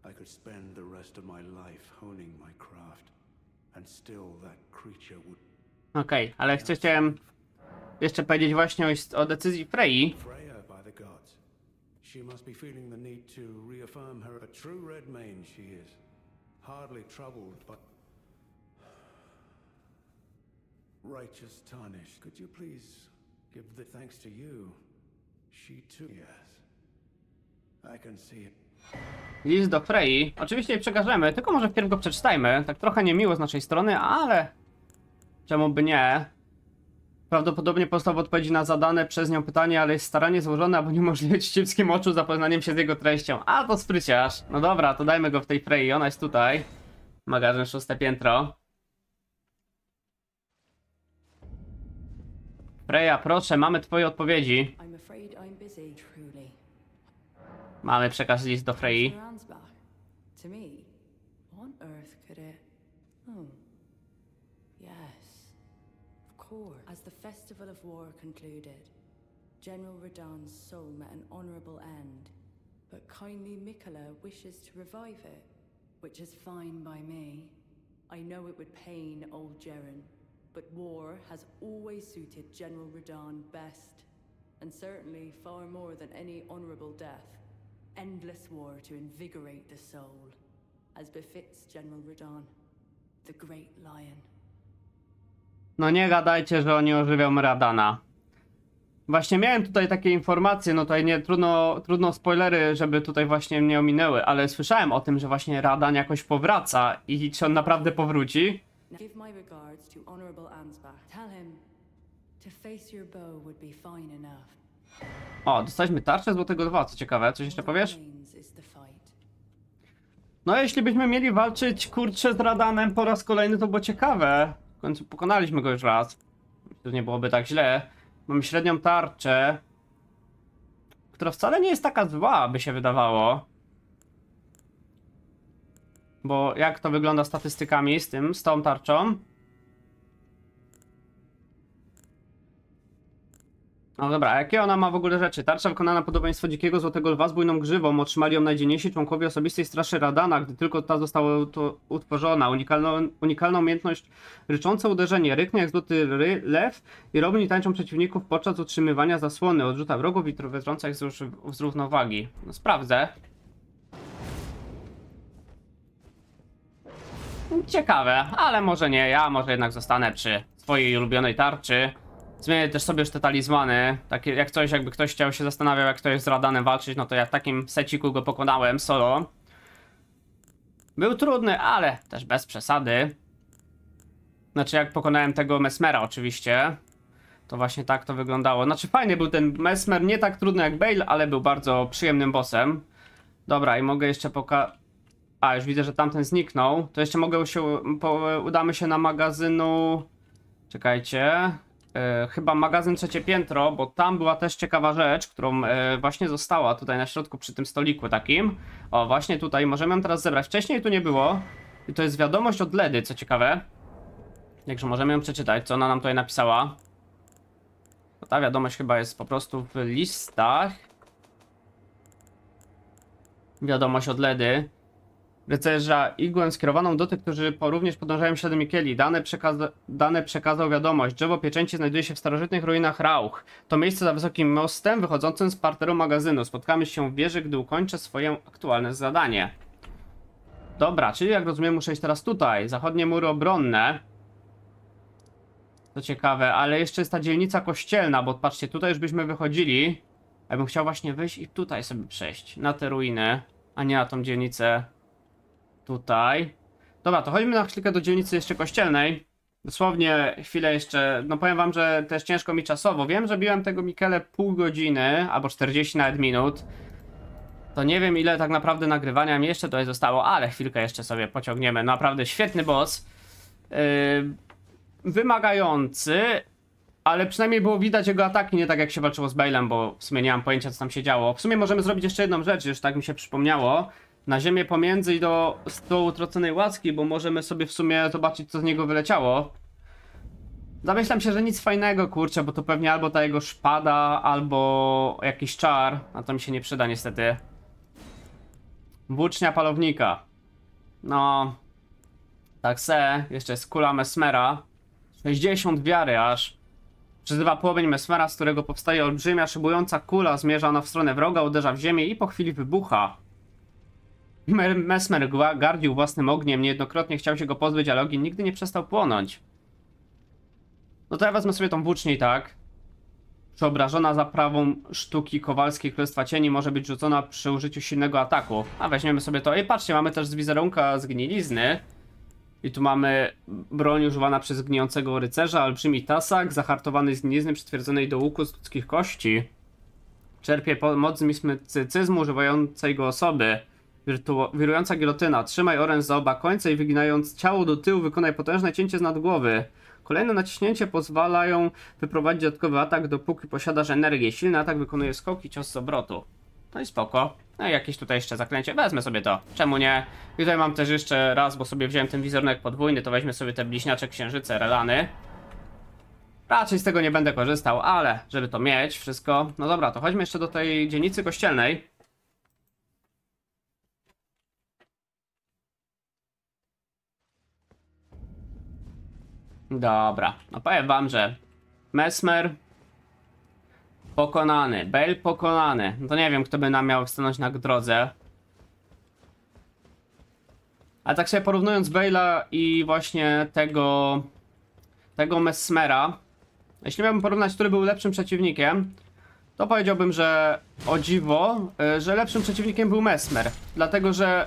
I could spend the rest of my life honing my craft, and still that creature would. Okej, ale chcę chciałem jeszcze powiedzieć właśnie o, o decyzji Frey. Freya, by the gods. She must be feeling the need to reaffirm her. A true red mane she is. Hardly troubled, but. Righteous tarnished. Could you please give the thanks to you? She too. Yes. I can see it. List do Frey. Oczywiście jej przekażemy, tylko może wpierw go przeczytajmy. Tak trochę niemiło z naszej strony, ale... Czemu by nie? Prawdopodobnie powstał w odpowiedzi na zadane przez nią pytanie, ale jest staranie złożone, aby uniemożliwić ciepskim oczu zapoznaniem się z jego treścią. A, to spryciarz. No dobra, to dajmy go w tej Frey. Ona jest tutaj. Magazyn szóste piętro. Freya, proszę, mamy twoje odpowiedzi. I'm afraid I'm busy. Truly. Mamy przekaz list do Frey. To me, on earth could it? Hmm, yes. Of course. As the Festival of War concluded, General Radan's soul met an honorable end, but kindly Mikola wishes to revive it, which is fine by me. I know it would pain old Jeren, but war has always suited General Radan best, and certainly far more than any honorable death. Endless war to invigorate the soul, as befits General Radan, the great lion. No nie gadajcie, że oni ożywią Radana. Właśnie miałem tutaj takie informacje, no tutaj nie, trudno, trudno spoilery, żeby tutaj właśnie mnie ominęły, ale słyszałem o tym, że właśnie Radan jakoś powraca i czy on naprawdę powróci? Give my regards to Honorable Ansbach. Tell him to face your bow would be fine enough. O, dostaliśmy tarczę Złotego Lwa, co ciekawe, coś jeszcze powiesz? No jeśli byśmy mieli walczyć, kurczę, z Radanem po raz kolejny, to było ciekawe. W końcu pokonaliśmy go już raz. To nie byłoby tak źle. Mamy średnią tarczę, która wcale nie jest taka zła, by się wydawało. Bo jak to wygląda statystykami z tym, z tą tarczą? No dobra, a jakie ona ma w ogóle rzeczy? Tarcza wykonana podobieństwo dzikiego złotego lwa z bujną grzywą otrzymali ją najdzielniejsi członkowie osobistej straszy Radana, gdy tylko ta została to utworzona. Unikalną, umiejętność ryczące uderzenie. Ryknie jak złoty ry, lew i robi tańczą przeciwników podczas utrzymywania zasłony. Odrzuta wrogów i ich z, z równowagi. No, sprawdzę. Ciekawe, ale może nie ja, może jednak zostanę przy swojej ulubionej tarczy. Zmienię też sobie już te talizmany. Takie, jak coś, jakby ktoś chciał się zastanawiał, jak ktoś z Radanem walczyć, no to ja w takim seciku go pokonałem solo. Był trudny, ale też bez przesady. Znaczy, jak pokonałem tego Mesmera, oczywiście. To właśnie tak to wyglądało. Znaczy, fajny był ten Mesmer, nie tak trudny jak Bale, ale był bardzo przyjemnym bossem. Dobra, i mogę jeszcze poka... A, już widzę, że tamten zniknął. To jeszcze mogę się... Udamy się na magazynu... Czekajcie. E, chyba magazyn trzecie piętro, bo tam była też ciekawa rzecz, którą e, właśnie została tutaj na środku przy tym stoliku takim. O, właśnie tutaj możemy ją teraz zebrać. Wcześniej tu nie było. I to jest wiadomość od Ledy, co ciekawe. Także możemy ją przeczytać, co ona nam tutaj napisała. Bo ta wiadomość chyba jest po prostu w listach. Wiadomość od Ledy. Rycerza igłę skierowaną do tych, którzy również podążają śladem Mikieli. Dane, przekaza dane przekazał wiadomość. Drzewo pieczęci znajduje się w starożytnych ruinach Rauch. To miejsce za wysokim mostem wychodzącym z parteru magazynu. Spotkamy się w wieży, gdy ukończę swoje aktualne zadanie. Dobra, czyli jak rozumiem muszę iść teraz tutaj. Zachodnie mury obronne. To ciekawe, ale jeszcze jest ta dzielnica kościelna, bo patrzcie, tutaj już byśmy wychodzili. Ja bym chciał właśnie wyjść i tutaj sobie przejść. Na te ruiny, a nie na tą dzielnicę tutaj. Dobra, to chodźmy na chwilkę do dzielnicy jeszcze kościelnej. Dosłownie chwilę jeszcze, no powiem wam, że też ciężko mi czasowo. Wiem, że biłem tego Mikele pół godziny, albo 40 nawet minut. To nie wiem ile tak naprawdę nagrywania mi jeszcze tutaj zostało, ale chwilkę jeszcze sobie pociągniemy. Naprawdę świetny boss. Yy, wymagający, ale przynajmniej było widać jego ataki, nie tak jak się walczyło z Bailem, bo w sumie nie mam pojęcia co tam się działo. W sumie możemy zrobić jeszcze jedną rzecz, już tak mi się przypomniało. Na ziemię pomiędzy i do stołu utraconej łaski, bo możemy sobie w sumie zobaczyć co z niego wyleciało. Zamyślam się, że nic fajnego, kurczę, bo to pewnie albo ta jego szpada, albo jakiś czar, a to mi się nie przyda niestety. Włócznia palownika. No, tak se, jeszcze jest kula Mesmera. 60 wiary aż. Przyzywa płomień Mesmera, z którego powstaje olbrzymia, szybująca kula, zmierza ona w stronę wroga, uderza w ziemię i po chwili wybucha. Mer- Mesmer gardził własnym ogniem, niejednokrotnie chciał się go pozbyć, ale ogień nigdy nie przestał płonąć. No to ja wezmę sobie tą włócznię tak. Przeobrażona zaprawą sztuki kowalskiej Królestwa Cieni może być rzucona przy użyciu silnego ataku. A weźmiemy sobie to. I patrzcie, mamy też z wizerunka zgnilizny. I tu mamy broń używana przez gnijącego rycerza, olbrzymi tasak, zahartowany z gnilizny przytwierdzonej do łuku z ludzkich kości. Czerpie moc z mistycyzmu używającej go osoby. Wirująca gilotyna. Trzymaj oręż za oba końce i wyginając ciało do tyłu wykonaj potężne cięcie z nadgłowy. Kolejne naciśnięcie pozwalają wyprowadzić dodatkowy atak, dopóki posiadasz energię. Silny atak wykonuje skok i cios z obrotu. No i spoko. No i jakieś tutaj jeszcze zaklęcie. Wezmę sobie to. Czemu nie? I tutaj mam też jeszcze raz, bo sobie wziąłem ten wizerunek podwójny, to weźmy sobie te bliźniacze księżyce, relany. Raczej z tego nie będę korzystał, ale żeby to mieć wszystko. No dobra, to chodźmy jeszcze do tej dzielnicy kościelnej. Dobra, no powiem wam, że Mesmer pokonany, Bale pokonany. No to nie wiem, kto by nam miał stanąć na drodze. A tak sobie porównując Bale'a i właśnie tego tego Mesmera, Jeśli miałbym porównać, który był lepszym przeciwnikiem, to powiedziałbym, że o dziwo, y, że lepszym przeciwnikiem był Mesmer. Dlatego, że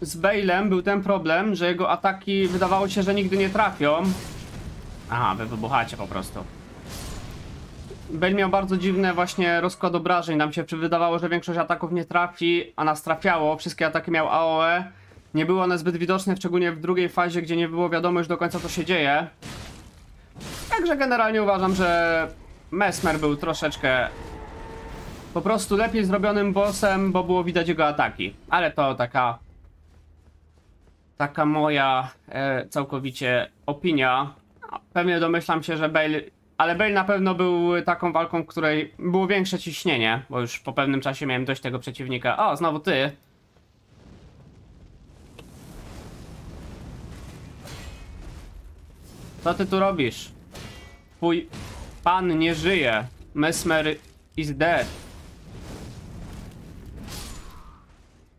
z Balem był ten problem, że jego ataki wydawało się, że nigdy nie trafią. Aha, wy wybuchacie po prostu. Bale miał bardzo dziwne właśnie rozkład obrażeń. Nam się wydawało, że większość ataków nie trafi, a nas trafiało. Wszystkie ataki miał AOE. Nie były one zbyt widoczne, szczególnie w drugiej fazie, gdzie nie było wiadomo już do końca co się dzieje. Także generalnie uważam, że Mesmer był troszeczkę po prostu lepiej zrobionym bossem, bo było widać jego ataki. Ale to taka taka moja e, całkowicie opinia. Pewnie domyślam się, że Bale. Ale Bale na pewno był taką walką, w której było większe ciśnienie, bo już po pewnym czasie miałem dość tego przeciwnika. O, znowu ty. Co ty tu robisz? Twój pan nie żyje. Mesmer is dead.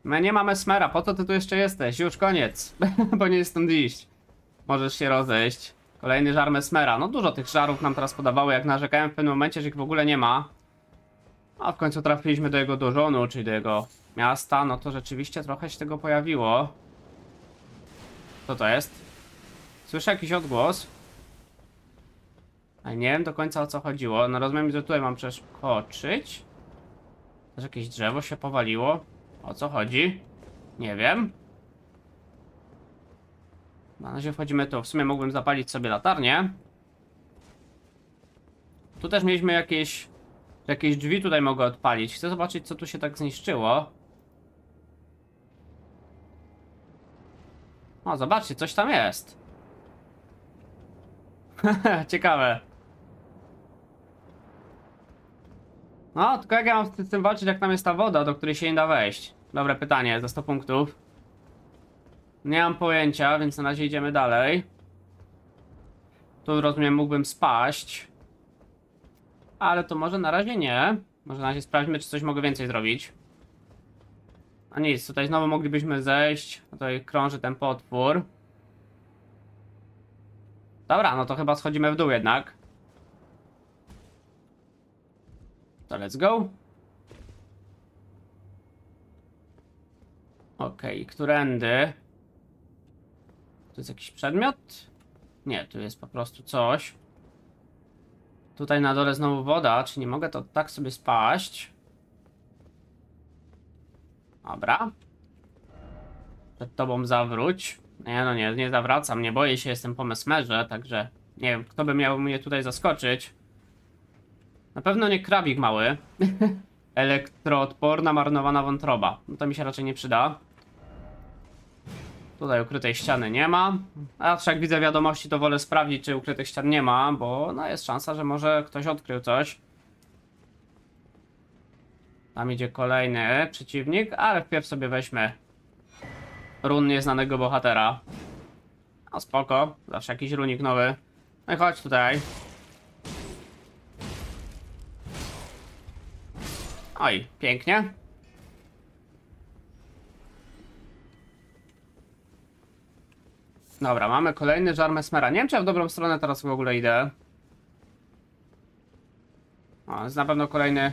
My nie mamy smera, po co ty tu jeszcze jesteś? Już koniec, bo nie jest stąd iść. Możesz się rozejść. Kolejny żar mesmera. No dużo tych żarów nam teraz podawały, jak narzekałem w pewnym momencie, że ich w ogóle nie ma. A w końcu trafiliśmy do jego dożonu, czyli do jego miasta, no to rzeczywiście trochę się tego pojawiło. Co to jest? Słyszę jakiś odgłos. Ale nie wiem do końca o co chodziło. No rozumiem, że tutaj mam przeskoczyć. Też jakieś drzewo się powaliło. O co chodzi? Nie wiem. Na razie wchodzimy tu. W sumie mógłbym zapalić sobie latarnię. Tu też mieliśmy jakieś... Jakieś drzwi tutaj mogę odpalić. Chcę zobaczyć, co tu się tak zniszczyło. O, zobaczcie, coś tam jest. Ciekawe. No, tylko jak ja mam z tym walczyć, jak tam jest ta woda, do której się nie da wejść? Dobre pytanie, za 100 punktów. Nie mam pojęcia, więc na razie idziemy dalej. Tu rozumiem, mógłbym spaść. Ale to może na razie nie. Może na razie sprawdźmy, czy coś mogę więcej zrobić. A nic, tutaj znowu moglibyśmy zejść. Tutaj krąży ten potwór. Dobra, no to chyba schodzimy w dół jednak. To let's go. Okej, którędy? Tu jest jakiś przedmiot? Nie, tu jest po prostu coś. Tutaj na dole znowu woda, czy nie mogę to tak sobie spaść? Dobra. Przed tobą zawróć. Nie no nie, nie zawracam, nie boję się, jestem po mesmerze, także nie wiem, kto by miał mnie tutaj zaskoczyć. Na pewno nie krabik mały. Elektroodporna, marnowana wątroba. No to mi się raczej nie przyda. Tutaj ukrytej ściany nie ma. A jak widzę wiadomości, to wolę sprawdzić, czy ukrytych ścian nie ma, bo no jest szansa, że może ktoś odkrył coś. Tam idzie kolejny przeciwnik, ale wpierw sobie weźmy run nieznanego bohatera. No spoko, zawsze jakiś runik nowy. No i chodź tutaj. Oj, pięknie. Dobra, mamy kolejny żar mesmera. Nie wiem, czy ja w dobrą stronę teraz w ogóle idę. O, jest na pewno kolejny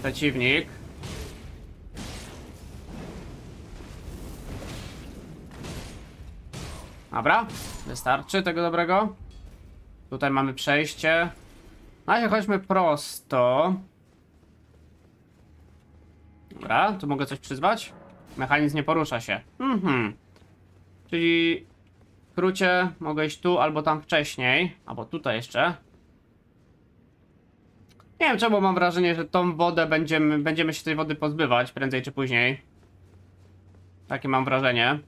przeciwnik. Dobra, wystarczy tego dobrego. Tutaj mamy przejście. Na razie chodźmy prosto. Dobra, tu mogę coś przyzwać? Mechanizm nie porusza się. Mhm. Czyli w skrócie mogę iść tu albo tam wcześniej, albo tutaj jeszcze. Nie wiem czemu mam wrażenie, że tą wodę będziemy, będziemy się tej wody pozbywać prędzej czy później. Takie mam wrażenie.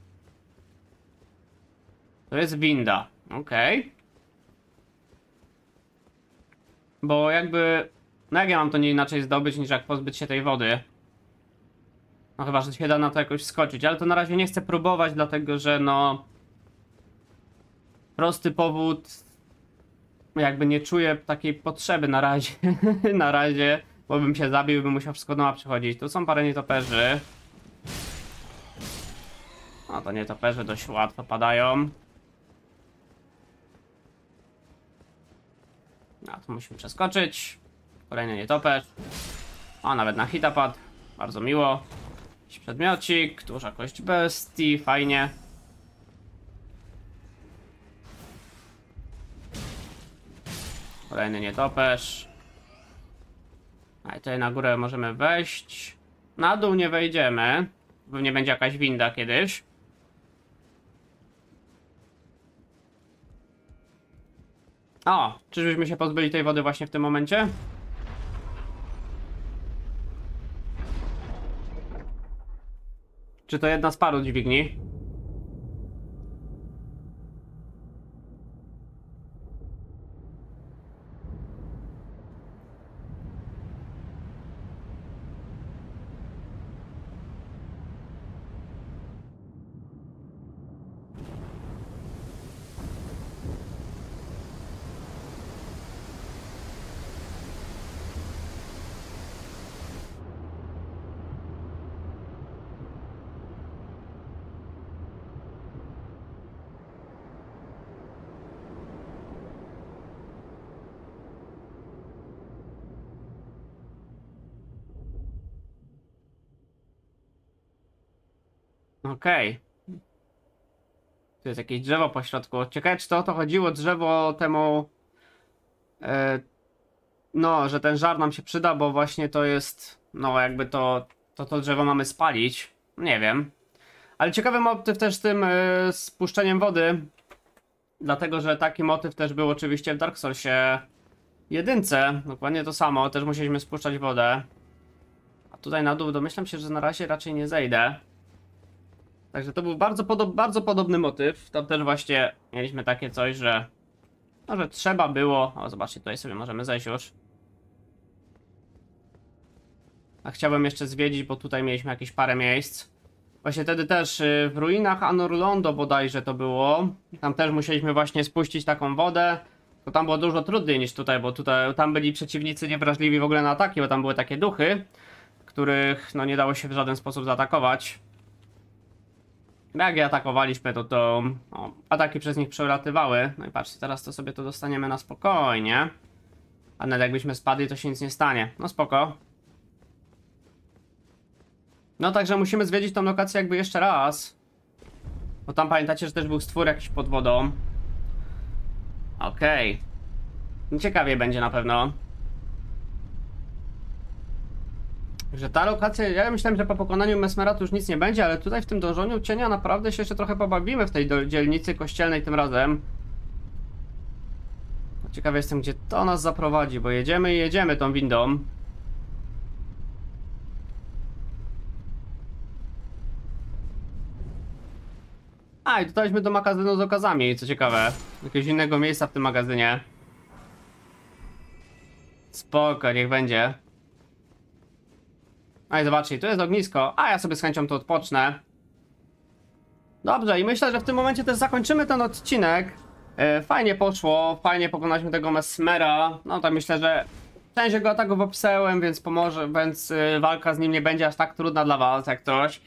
To jest winda. Okej. Bo jakby... No jak ja mam to nie inaczej zdobyć, niż jak pozbyć się tej wody? No chyba, że się da na to jakoś skoczyć, ale to na razie nie chcę próbować, dlatego że no... Prosty powód... Jakby nie czuję takiej potrzeby na razie. na razie, bo bym się zabił, bym musiał wszystko nowa przechodzić. Tu są parę nietoperzy. No to nietoperze dość łatwo padają. to musimy przeskoczyć. Kolejny nietoperz. O, nawet na hita padł. Bardzo miło. Jakiś przedmiocik, duża kość bestii, fajnie. Kolejny nietoperz. A tutaj na górę możemy wejść. Na dół nie wejdziemy. Pewnie będzie jakaś winda kiedyś. O, czyżbyśmy się pozbyli tej wody właśnie w tym momencie? Czy to jedna z paru dźwigni? Okej. Tu jest jakieś drzewo po środku. Ciekawe, czy to o to chodziło drzewo temu. E, no, że ten żar nam się przyda, bo właśnie to jest. No, jakby to. To to drzewo mamy spalić. Nie wiem. Ale ciekawy motyw też z tym e, spuszczeniem wody. Dlatego, że taki motyw też był oczywiście w Dark Soulsie jedynce. Dokładnie to samo. Też musieliśmy spuszczać wodę. A tutaj na dół domyślam się, że na razie raczej nie zejdę. Także to był bardzo, bardzo podobny motyw. Tam też właśnie mieliśmy takie coś, że. No, że trzeba było. O, zobaczcie, tutaj sobie możemy zejść już. A chciałbym jeszcze zwiedzić, bo tutaj mieliśmy jakieś parę miejsc. Właśnie wtedy też y, w ruinach Anorlondo bodajże to było. Tam też musieliśmy właśnie spuścić taką wodę. To tam było dużo trudniej niż tutaj, bo tutaj tam byli przeciwnicy niewrażliwi w ogóle na ataki, bo tam były takie duchy, których no nie dało się w żaden sposób zaatakować. Jak je atakowaliśmy, to to o, ataki przez nich przelatywały. No i patrzcie, teraz to sobie to dostaniemy na spokojnie. A nawet jakbyśmy spadli, to się nic nie stanie. No spoko. No także musimy zwiedzić tą lokację jakby jeszcze raz. Bo tam pamiętacie, że też był stwór jakiś pod wodą. Okej. Okay. Ciekawie będzie na pewno. Że ta lokacja, ja myślałem, że po pokonaniu Mesmera już nic nie będzie, ale tutaj w tym dążeniu cienia naprawdę się jeszcze trochę pobawimy w tej dzielnicy kościelnej tym razem. Ciekawy jestem, gdzie to nas zaprowadzi, bo jedziemy i jedziemy tą windą. A, i dotarliśmy do magazynu z okazami, co ciekawe. Jakiegoś innego miejsca w tym magazynie. Spoko, niech będzie. A i zobaczcie, tu jest ognisko, a ja sobie z chęcią tu odpocznę. Dobrze, i myślę, że w tym momencie też zakończymy ten odcinek. E, fajnie poszło, fajnie pokonaliśmy tego Mesmera. No to myślę, że część jego ataków opisałem, więc pomoże, więc y, walka z nim nie będzie aż tak trudna dla was, jak coś.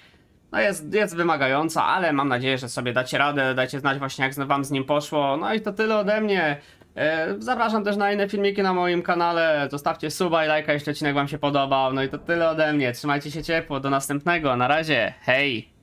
No jest, jest wymagająca, ale mam nadzieję, że sobie dacie radę, dajcie znać właśnie jak wam z nim poszło. No i to tyle ode mnie. E, Zapraszam też na inne filmiki na moim kanale. Zostawcie suba i lajka, jeśli odcinek wam się podobał. No i to tyle ode mnie. Trzymajcie się ciepło. Do następnego. Na razie. Hej!